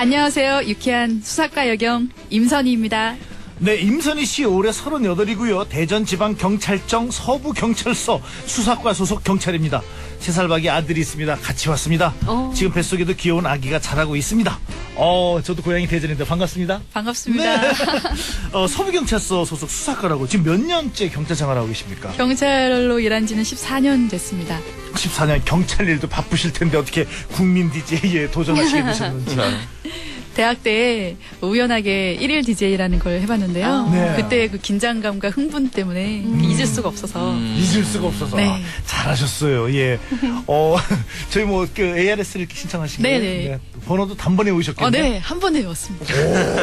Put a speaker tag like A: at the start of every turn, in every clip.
A: 안녕하세요. 유쾌한 수사과 여경 임선희입니다.
B: 네, 임선희 씨 올해 38이고요. 대전지방경찰청 서부경찰서 수사과 소속 경찰입니다. 세 살박이 아들이 있습니다. 같이 왔습니다.
C: 어.
B: 지금 뱃속에도 귀여운 아기가 자라고 있습니다. 어, 저도 고향이 대전인데 반갑습니다.
A: 반갑습니다.
B: 어, 서부경찰서 소속 수사과라고 지금 몇 년째 경찰 생활하고 계십니까?
A: 경찰로 일한 지는 14년 됐습니다.
B: 14년 경찰 일도 바쁘실 텐데 어떻게 국민 DJ에 도전하시게 되셨는지.
A: 대학 때 우연하게 1일 DJ라는 걸 해봤는데요.
C: 아.
B: 네.
A: 그때 그 긴장감과 흥분 때문에 잊을 수가 없어서
B: 잊을 수가 없어서
A: 네.
B: 아, 잘하셨어요. 예. 어 저희 뭐 그 ARS를 신청하신 거예요?
A: 네네.
B: 번호도 단번에 오셨겠네요.
A: 어, 네, 한 번에 외웠습니다.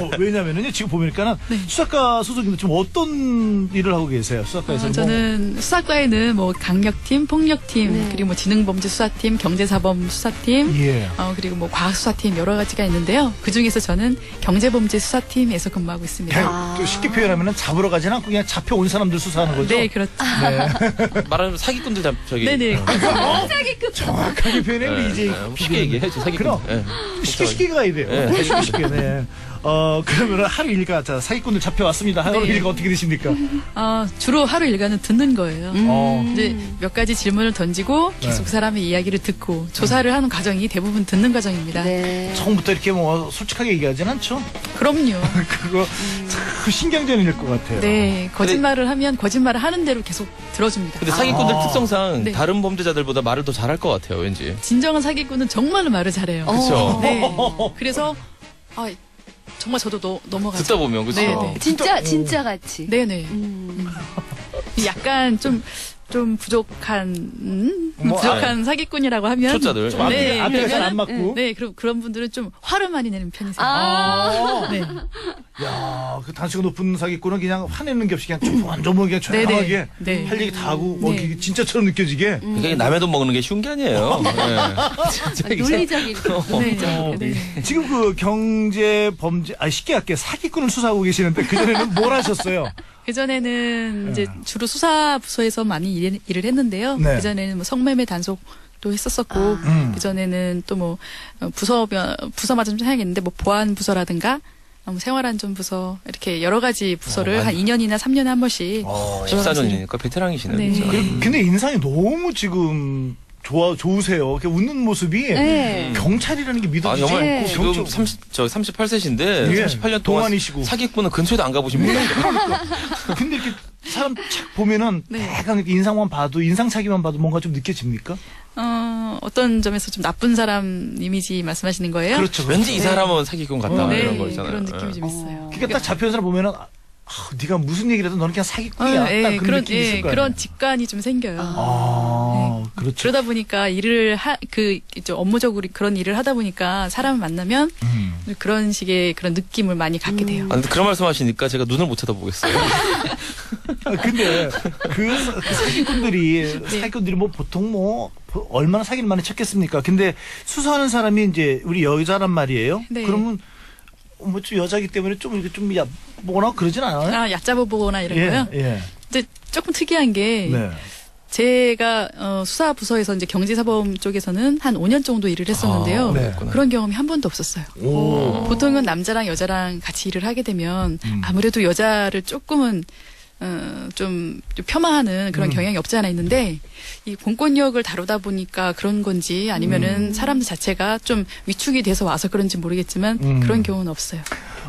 B: 오, 왜냐면은요 지금 보니까는 수사과 소속인데 지금 어떤 일을 하고 계세요? 수사과에서
A: 어,
B: 뭐
A: 저는 수사과에는 뭐 강력팀, 폭력팀,
C: 네.
A: 그리고 뭐 지능범죄 수사팀, 경제사범 수사팀,
B: 예.
A: 어, 그리고 뭐 과학수사팀 여러 가지가 있는데요. 그중 에서 저는 경제범죄 수사팀에서 근무하고 있습니다.
B: 그냥 또 쉽게 표현하면은 잡으러 가지는 않고 그냥 잡혀온 사람들 수사하는 거죠?
A: 네, 그렇죠.
D: 말하면 사기꾼들 잡 저기
A: 네네.
B: 정확하게 표현해 우리
D: 예,
B: 이제
D: 예, 쉽게 얘기해 저 사기꾼.
B: 그럼.
D: 예.
B: 쉽게 쉽게 가야 돼요.
D: 네.
B: 쉽게 쉽게. 네. 어 그러면은 하루 일과 자 사기꾼들 잡혀왔습니다. 하루
A: 네.
B: 일과 어떻게 되십니까?
A: 어, 주로 하루 일과는 듣는 거예요.
B: 어.
A: 이제 몇 가지 질문을 던지고 계속
B: 네.
A: 그 사람의 이야기를 듣고 조사를 하는 과정이 대부분 듣는 과정입니다.
C: 네.
B: 처음부터 이렇게 뭐 솔직하게 얘기하진 않죠.
A: 그럼요.
B: 그거 참 신경전일 것 같아요.
A: 네, 거짓말을 하면 거짓말을 하는 대로 계속 들어줍니다.
D: 근데 사기꾼들
B: 아.
D: 특성상
A: 네.
D: 다른 범죄자들보다 말을 더 잘할 것 같아요, 왠지.
A: 진정한 사기꾼은 정말로 말을 잘해요.
D: 그쵸.
A: 네. 그래서 아, 정말 저도 너, 넘어가죠.
D: 듣다 보면 그쵸.
A: 네, 네.
C: 진짜 진짜 같이.
A: 네네.
C: 음.
A: 약간 좀, 좀 부족한, 음?
B: 뭐,
A: 부족한 사기꾼이라고 하면.
D: 초짜들.
B: 좀 앞에,
A: 네,
B: 앞에가 잘안
A: 그러면은,
B: 맞고.
A: 네, 그럼 그런 분들은 좀 화를 많이 내는 편이세요.
C: 아.
A: 네.
B: 야, 그 단수가 높은 사기꾼은 그냥 화내는 게 없이 그냥 조만조만 그냥. 조용하게
A: 네.
B: 할 얘기 다 하고 뭐
A: 네.
B: 진짜처럼 느껴지게.
D: 그러니까 남의 돈 먹는 게 쉬운 게 아니에요. 예. 진짜 이게
C: 논리적인.
B: 어,
A: 네.
B: 지금 그 경제 범죄, 아 쉽게 할게 사기꾼을 수사하고 계시는데 그 전에는 뭘 하셨어요?
A: 그전에는 이제 주로 수사 부서에서 많이 일, 일을 했는데요.
B: 네.
A: 그전에는 뭐 성매매 단속 도 했었었고,
B: 음.
A: 그전에는 또 뭐 부서, 부서마다 좀 생각했는데 뭐 보안 부서라든가 어, 뭐 생활안전 부서 이렇게 여러 가지 부서를
D: 어,
A: 한 2년이나 3년에 한 번씩
B: 어,
D: 14년이니까 베테랑이시네.
A: 네.
B: 그- 근데 인상이 너무 지금 좋아 좋으세요. 이렇게 웃는 모습이
C: 네.
B: 경찰이라는 게
D: 아,
B: 믿어지지
D: 정말
C: 네.
B: 않고
D: 지금
B: 경찰-
D: 30, 저 38세신데
B: 예,
D: 38년 동안
B: 동안이시고.
D: 사기꾼은 근처에도 안 가보신 분이에요.
B: 근데 이렇게 사람 착 보면은
A: 네.
B: 대강 이렇게 인상만 봐도 인상착의만 봐도 뭔가 좀 느껴집니까?
A: 어, 어떤 점에서 좀 나쁜 사람 이미지 말씀하시는 거예요?
B: 그렇죠.
D: 왠지 이 사람은 사기꾼 같다
B: 어,
A: 네,
D: 이런 거 있잖아요.
A: 그런 느낌이
D: 예.
A: 좀 있어요.
B: 그러니까 딱 잡혀온 사람 보면은 아, 아, 네가 무슨 얘기를 해도 너는 그냥
A: 어,
B: 사기꾼이야. 딱
A: 예,
B: 그런
A: 그런,
B: 느낌이
A: 예,
B: 있을 거예요.
A: 그런 직관이 좀 생겨요.
B: 아, 그렇죠.
A: 그러다 보니까 일을 하, 그, 이제 업무적으로 그런 일을 하다 보니까 사람을 만나면
B: 음.
A: 그런 식의 그런 느낌을 많이 갖게 돼요.
D: 아, 근데 그런 말씀하시니까 제가 눈을 못 쳐다보겠어요.
B: 아, 근데 그, 사- 그 사기꾼들이
A: 네.
B: 사기꾼들이 뭐 보통 뭐 보- 얼마나 사기를 많이 쳤겠습니까? 근데 수사하는 사람이 이제 우리 여자란 말이에요.
A: 네.
B: 그러면 뭐 좀 여자기 때문에 좀 이렇게 좀 얕보거나 그러진 않아요?
A: 아, 얕잡아 보거나 이런
B: 예,
A: 거요?
B: 예.
A: 근데 조금 특이한 게
B: 네.
A: 제가 어, 수사 부서에서 이제 경제사범 쪽에서는 한 5년 정도 일을 했었는데요.
B: 아, 네.
A: 그런 경험이 한 번도 없었어요.
B: 오.
A: 보통은 남자랑 여자랑 같이 일을 하게 되면
B: 음.
A: 아무래도 여자를 조금은 어, 좀, 좀 폄하하는 그런
B: 음.
A: 경향이 없지 않아 있는데 이 공권력을 다루다 보니까 그런 건지 아니면은
B: 음.
A: 사람들 자체가 좀 위축이 돼서 와서 그런지 모르겠지만
B: 음.
A: 그런 경우는 없어요.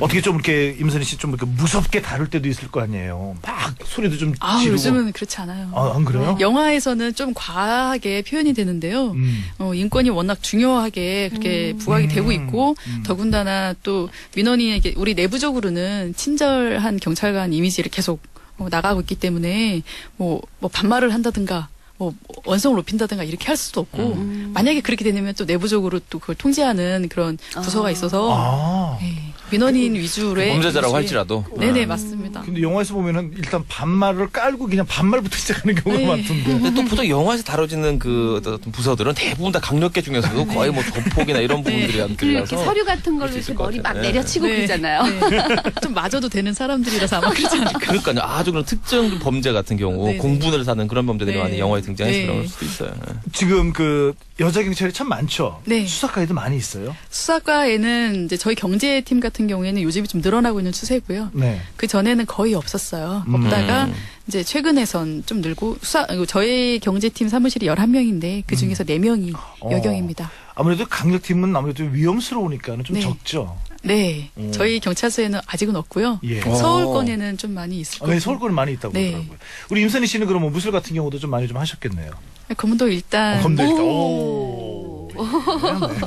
B: 어떻게 좀 이렇게 임선희 씨 좀 이렇게 무섭게 다룰 때도 있을 거 아니에요. 막 소리도 좀
A: 아
B: 지르고.
A: 요즘은 그렇지 않아요.
B: 아, 안 그래요?
A: 영화에서는 좀 과하게 표현이 되는데요.
B: 음.
A: 어, 인권이 워낙 중요하게 그렇게 부각이
B: 음.
A: 되고 있고
B: 음.
A: 더군다나 또 민원인에게 우리 내부적으로는 친절한 경찰관 이미지를 계속 어, 나가고 있기 때문에 뭐, 뭐 반말을 한다든가 뭐 원성을 높인다든가 이렇게 할 수도 없고
C: 음.
A: 만약에 그렇게 되면 또 내부적으로 또 그걸 통제하는 그런 부서가
C: 아.
A: 있어서
B: 아.
A: 네, 민원인 위주의
D: 범죄자라고
A: 위주의-
D: 할지라도.
A: 네네
D: 아.
A: 맞습니다.
B: 근데 영화에서 보면은 일단 반말을 깔고 그냥 반말부터 시작하는 경우가
A: 네.
B: 많던데.
D: 근데 또 보통 영화에서 다뤄지는 그 어떤 부서들은 대부분 다 강력계 중에서도 거의 뭐 조폭이나 이런 부분들이 안 들려서
C: 서류 같은 걸로 이렇게
D: 것
C: 머리 막.
D: 네.
C: 내려치고
A: 네.
C: 그러잖아요.
A: 네. 좀 맞아도 되는 사람들이라서 아마 그러지 않을까.
D: 그러니까요. 아주 그런 특정 범죄 같은 경우
A: 네, 네.
D: 공분을 사는 그런 범죄들이
A: 네.
D: 많이 영화에 등장해서
A: 네.
D: 그럴 수도 있어요. 예.
B: 지금 그 여자 경찰이 참 많죠.
A: 네.
B: 수사과에도 많이 있어요.
A: 수사과에는 이제 저희 경제팀 같은 경우에는 요즘에 좀 늘어나고 있는 추세고요.
B: 네.
A: 그 전에는 거의 없었어요.
B: 음.
A: 없다가 이제 최근에선 좀 늘고 수사 어, 저희 경제팀 사무실이 11명인데 그 중에서 4명이
B: 어.
A: 여경입니다.
B: 아무래도 강력팀은 아무래도 위험스러우니까는 좀
A: 네.
B: 적죠.
A: 네.
B: 음.
A: 저희 경찰서에는 아직은 없고요.
B: 예.
D: 어.
A: 서울권에는 좀 많이 있을
B: 아,
A: 거예요.
B: 네, 서울권은 많이 있다고
A: 네.
B: 그러더라고요. 우리 임선희 씨는 그러면 무술 같은 경우도 좀 많이 좀 하셨겠네요.
A: 검도 일단
B: 어, 검도 일단.
C: 오.
B: 오.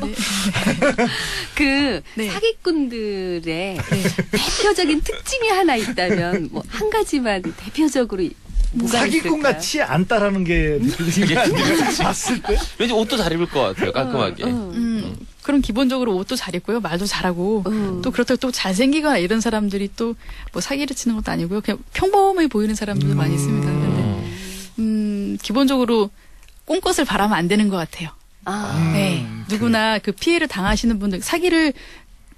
B: 네.
C: 그
A: 네.
C: 사기꾼들의
A: 네.
C: 대표적인 특징이 하나 있다면 뭐 한 가지만 대표적으로
B: 사기꾼? 같이 않다라는 게 느껴지는 게 봤을 때.
D: 왠지 옷도 잘 입을 것 같아요. 깔끔하게.
C: 어, 어.
A: 음, 그럼 기본적으로 옷도 잘 입고요. 말도 잘하고
C: 음.
A: 또 그렇다고 또 잘생기거나 이런 사람들이 또 뭐 사기를 치는 것도 아니고요. 그냥 평범해 보이는 사람들도 많이 있습니다. 근데 음, 기본적으로 꽁것을 바라면 안 되는 것 같아요.
C: 아.
A: 네. 누구나 그 피해를 당하시는 분들 사기를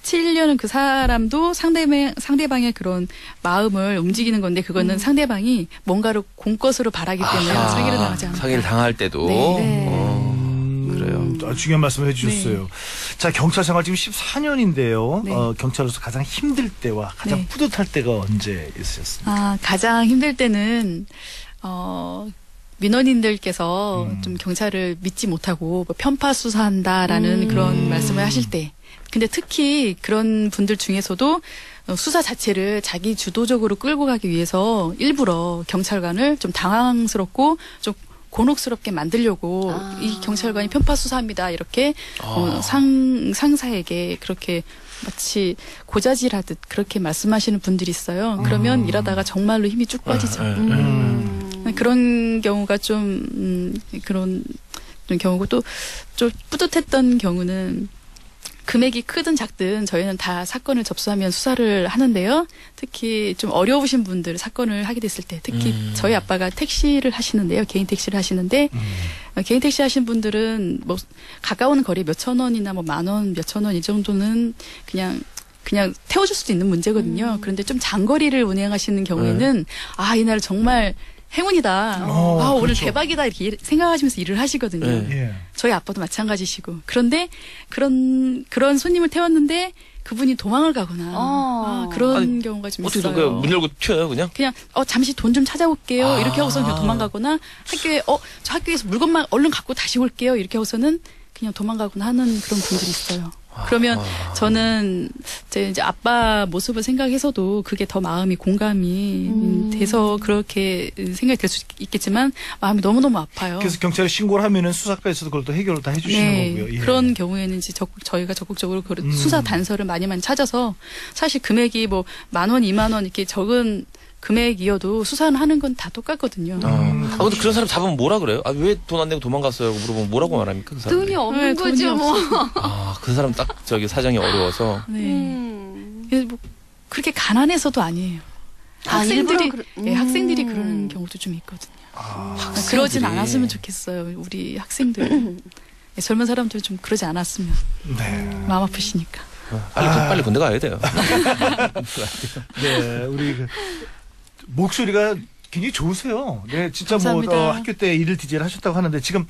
A: 치려는 그 사람도 상대방 상대방의 그런 마음을 움직이는 건데 그거는 상대방이 뭔가를 공것으로 바라기 때문에
D: 아하,
A: 사기를 당하지 않아요.
D: 사기를 당할 때도.
A: 네, 네.
D: 어.
B: 음, 아, 중요한 말씀을 해주셨어요. 자, 경찰 생활 지금 14년인데요.
A: 네.
B: 어, 경찰로서 가장 힘들 때와 가장
A: 네.
B: 뿌듯할 때가 언제 있으셨습니까?
A: 아, 가장 힘들 때는, 어, 민원인들께서
B: 음.
A: 좀 경찰을 믿지 못하고 뭐 편파 수사한다라는
C: 음.
A: 그런 말씀을 하실 때. 근데 특히 그런 분들 중에서도 어, 수사 자체를 자기 주도적으로 끌고 가기 위해서 일부러 경찰관을 좀 당황스럽고 좀 곤혹스럽게 만들려고
C: 아.
A: 이 경찰관이 편파 수사합니다 이렇게 어,
D: 아.
A: 상 상사에게 그렇게 마치 고자질하듯 그렇게 말씀하시는 분들이 있어요. 그러면
B: 음.
A: 일하다가 정말로 힘이 쭉 빠지죠.
D: 네, 네.
C: 음.
A: 그런 경우가 좀 음, 그런 그런 경우고 또 좀 뿌듯했던 경우는 금액이 크든 작든 저희는 다 사건을 접수하면 수사를 하는데요. 특히 좀 어려우신 분들 사건을 하게 됐을 때 특히
D: 음.
A: 저희 아빠가 택시를 하시는데요. 개인 택시를 하시는데
B: 음.
A: 어, 개인 택시 하신 분들은 뭐 가까운 거리 몇천 원이나 뭐 만 원, 몇천 원 이 정도는 그냥 그냥 태워줄 수도 있는 문제거든요.
C: 음.
A: 그런데 좀 장거리를 운행하시는 경우에는 아 이날 정말 행운이다.
B: 어,
A: 아 오늘
B: 그렇죠.
A: 대박이다 이렇게 일- 생각하시면서 일을 하시거든요.
D: 네.
B: 예.
A: 저희 아빠도 마찬가지시고 그런데 그런 그런 손님을 태웠는데 그분이 도망을 가거나
C: 어.
A: 아, 그런
D: 아니,
A: 경우가 좀
D: 어떻게
A: 있어요.
D: 그문 열고 튀어요, 그냥?
A: 그냥 어 잠시 돈 좀 찾아올게요
D: 아.
A: 이렇게 하고서 그냥 도망가거나 학교에 어 저 학교에서 물건만 얼른 갖고 다시 올게요 이렇게 하고서는 그냥 도망가거나 하는 그런 분들이 있어요. 그러면 저는 제 이제 아빠 모습을 생각해서도 그게 더 마음이 공감이
C: 음.
A: 돼서 그렇게 생각이 될 수 있겠지만 마음이 너무 너무 아파요.
B: 그래서 경찰에 신고를 하면은 수사과에서도 그걸 또 해결을 다 해주시는
A: 네,
B: 거고요. 예.
A: 그런 경우에는 이제 적극, 저희가 적극적으로 그
B: 음.
A: 수사 단서를 많이 많이 찾아서 사실 금액이 뭐 만 원, 이만 원 이렇게 적은 금액이어도 수사는 하는 건 다 똑같거든요.
B: 음,
D: 아, 근데 그런 사람 잡으면 뭐라 그래요? 아, 왜 돈 안 내고 도망갔어요? 물어보면 뭐라고 말합니까? 그 사람?
C: 돈이 없는
A: 네, 돈이
C: 거죠 뭐.
D: 아, 그 사람 딱 저기 사정이 어려워서.
A: 네.
C: 음.
A: 뭐 그렇게 가난해서도 아니에요.
C: 아,
A: 학생들이
C: 그러-
A: 예,
C: 음.
A: 학생들이 그러는 경우도 좀 있거든요.
B: 아,
A: 아, 그러진
D: 학생들이.
A: 않았으면 좋겠어요. 우리 학생들 예, 젊은 사람들 좀 그러지 않았으면
B: 네.
A: 마음 아프시니까.
D: 빨리,
B: 아.
D: 빨리 군대 가야 돼요.
B: 네, 우리 그 목소리가 굉장히 좋으세요. 네, 진짜 뭐
A: 감사합니다.
B: 어, 학교 때 일을 디제를 하셨다고 하는데 지금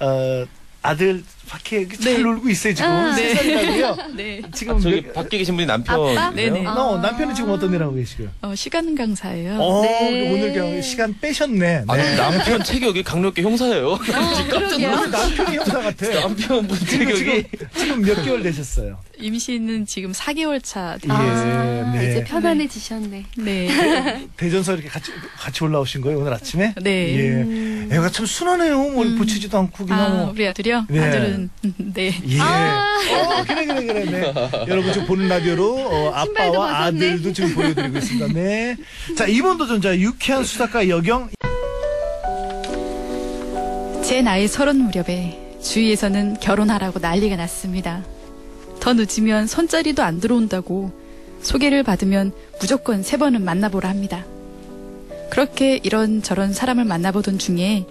B: 어, 아들 밖에 잘
A: 네.
B: 놀고 있어요 지금
C: 아.
B: 세 살이라고요.
A: 네.
B: 지금
D: 저기
B: 몇-
D: 밖에 계신 분이 남편이에요?
C: 아빠?
A: 네네.
B: 어, 남편은 지금 어떤 일 하고 계시고요?
A: 어, 시간 강사예요.
B: 어,
C: 네.
B: 오늘 그냥 시간 빼셨네.
D: 아,
B: 네.
D: 남편 체격이 강력계 형사예요. 지금 깜짝
C: 그러게요.
D: 놀랐어요.
B: 남편이 형사 같아.
D: 남편분 체격이.
B: 지금, 지금 몇 개월 되셨어요?
A: 임신은 지금 4개월 차.
B: 예,
C: 아,
B: 네.
C: 이제 편안해지셨네.
A: 네.
B: 대전서 이렇게 같이 같이 올라오신 거예요 오늘 아침에?
A: 네.
B: 예. 애가 참 순하네요. 머리 붙이지도 않고 그냥
A: 아,
B: 뭐.
A: 우리 아들이요?
B: 네.
A: 아들은 네.
B: 예. 어, 그래, 그래, 그래. 네. 여러분 지금 보는 라디오로 어, 아빠와. 아들도 지금 보여드리고 있습니다. 네. 자, 이번 도전자 유쾌한 수사가 여경.
A: 제 나이 서른 무렵에 주위에서는 결혼하라고 난리가 났습니다. 더 늦으면 손자리도 안 들어온다고 소개를 받으면 무조건 세 번은 만나보라 합니다. 그렇게 이런저런 사람을 만나보던 중에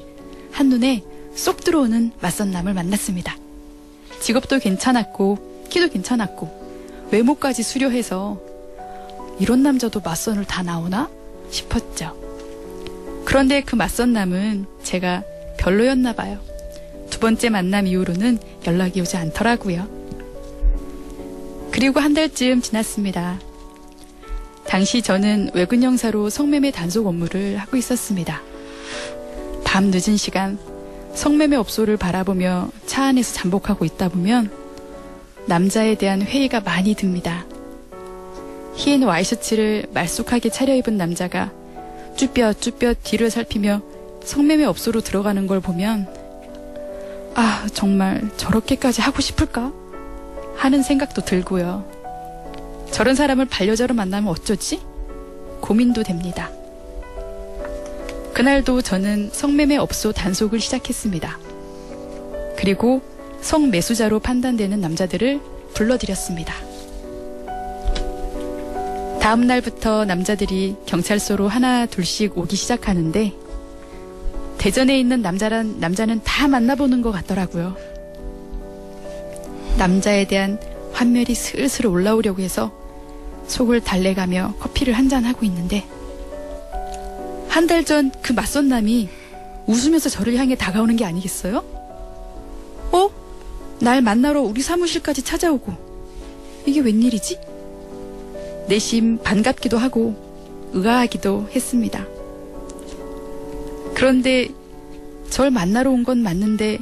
A: 한눈에 쏙 들어오는 맞선 남을 만났습니다. 직업도 괜찮았고 키도 괜찮았고 외모까지 수려해서 이런 남자도 맞선을 다 나오나 싶었죠. 그런데 그 맞선 남은 제가 별로였나 봐요. 두 번째 만남 이후로는 연락이 오지 않더라고요. 그리고 한 달쯤 지났습니다. 당시 저는 외근 영사로 성매매 단속 업무를 하고 있었습니다. 밤 늦은 시간 성매매 업소를 바라보며 차 안에서 잠복하고 있다 보면 남자에 대한 회의가 많이 듭니다. 흰 와이셔츠를 말쑥하게 차려입은 남자가 쭈뼛쭈뼛 뒤를 살피며 성매매 업소로 들어가는 걸 보면 아 정말 저렇게까지 하고 싶을까 하는 생각도 들고요. 저런 사람을 반려자로 만나면 어쩌지? 고민도 됩니다. 그날도 저는 성매매 업소 단속을 시작했습니다. 그리고 성매수자로 판단되는 남자들을 불러들였습니다. 다음 날부터 남자들이 경찰서로 하나 둘씩 오기 시작하는데 대전에 있는 남자란 남자는 다 만나보는 것 같더라고요. 남자에 대한 환멸이 슬슬 올라오려고 해서 속을 달래가며 커피를 한잔 하고 있는데 한 달 전 그 맞선 남이 웃으면서 저를 향해 다가오는 게 아니겠어요? 어? 날 만나러 우리 사무실까지 찾아오고 이게 웬일이지? 내심 반갑기도 하고 의아하기도 했습니다. 그런데 절 만나러 온 건 맞는데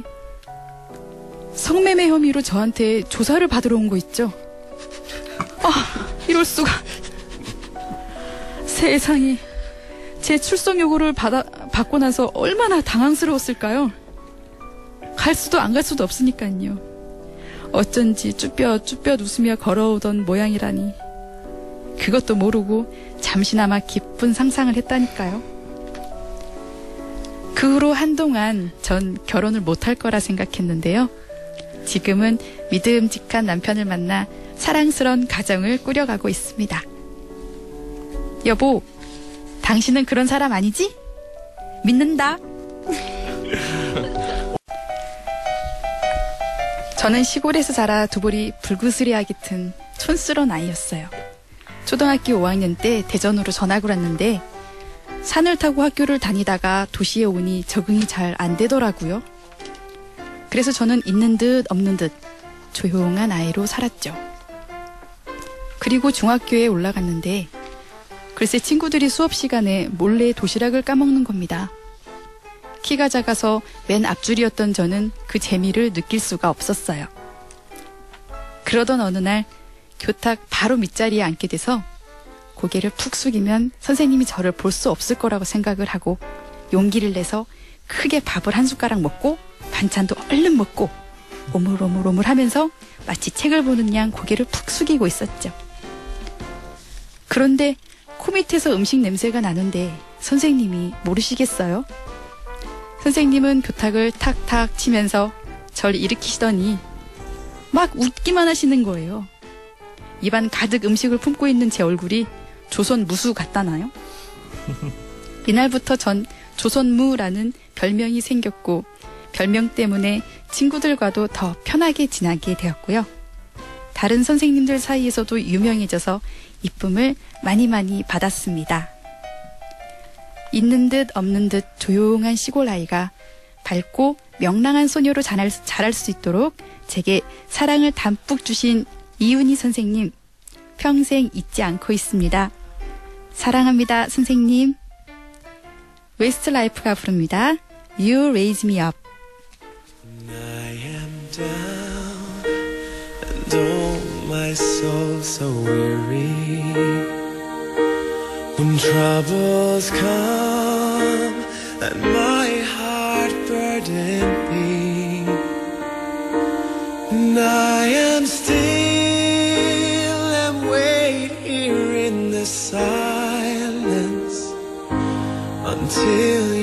A: 성매매 혐의로 저한테 조사를 받으러 온 거 있죠? 아, 이럴 수가. 세상에. 제 출석 요구를 받아, 받고 나서 얼마나 당황스러웠을까요? 갈 수도 안 갈 수도 없으니까요. 어쩐지 쭈뼛쭈뼛 웃으며 걸어오던 모양이라니. 그것도 모르고 잠시나마 기쁜 상상을 했다니까요. 그 후로 한동안 전 결혼을 못할 거라 생각했는데요. 지금은 믿음직한 남편을 만나 사랑스런 가정을 꾸려가고 있습니다. 여보, 당신은 그런 사람 아니지? 믿는다. 저는 시골에서 자라 두볼이 불구스레하게 튼 촌스러운 아이였어요. 초등학교 5학년 때 대전으로 전학을 왔는데 산을 타고 학교를 다니다가 도시에 오니 적응이 잘 안 되더라고요. 그래서 저는 있는 듯 없는 듯 조용한 아이로 살았죠. 그리고 중학교에 올라갔는데 글쎄 친구들이 수업 시간에 몰래 도시락을 까먹는 겁니다. 키가 작아서 맨 앞줄이었던 저는 그 재미를 느낄 수가 없었어요. 그러던 어느 날 교탁 바로 밑자리에 앉게 돼서 고개를 푹 숙이면 선생님이 저를 볼 수 없을 거라고 생각을 하고 용기를 내서 크게 밥을 한 숟가락 먹고 반찬도 얼른 먹고 오물오물오물 하면서 마치 책을 보는 양 고개를 푹 숙이고 있었죠. 그런데 코 밑에서 음식 냄새가 나는데 선생님이 모르시겠어요? 선생님은 교탁을 탁탁 치면서 절 일으키시더니 막 웃기만 하시는 거예요. 입안 가득 음식을 품고 있는 제 얼굴이 조선 무수 같다나요? 이날부터 전 조선무라는 별명이 생겼고 별명 때문에 친구들과도 더 편하게 지나게 되었고요. 다른 선생님들 사이에서도 유명해져서 이쁨을 많이 많이 받았습니다. 있는 듯 없는 듯 조용한 시골 아이가 밝고 명랑한 소녀로 자랄, 자랄 수 있도록 제게 사랑을 담뿍 주신 이윤희 선생님 평생 잊지 않고 있습니다. 사랑합니다, 선생님. 웨스트 라이프가 부릅니다. You raise me up.
E: And oh, my soul so weary. When troubles come and my heart burden me, and I am still and wait here in the silence until